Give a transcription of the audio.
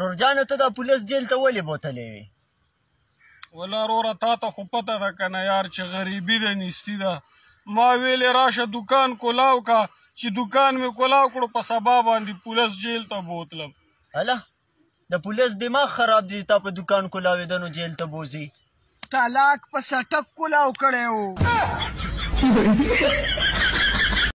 رورجانه ته دا پولیس جیل ته ولې بوتلې وي ولا روره تا ته خو پته ده که نه یار چې غریبي ده نیستي ده ما ویلې راشه دکان کولاو کا چې دکان مې کولاو کړو په سبا باندې پولیس جیل ته بوتلم هله د پولیس دماغ خراب دی تا په دکان کولاوې ده نو جیل ته بوځي طلاق په سټک کولاو کړی و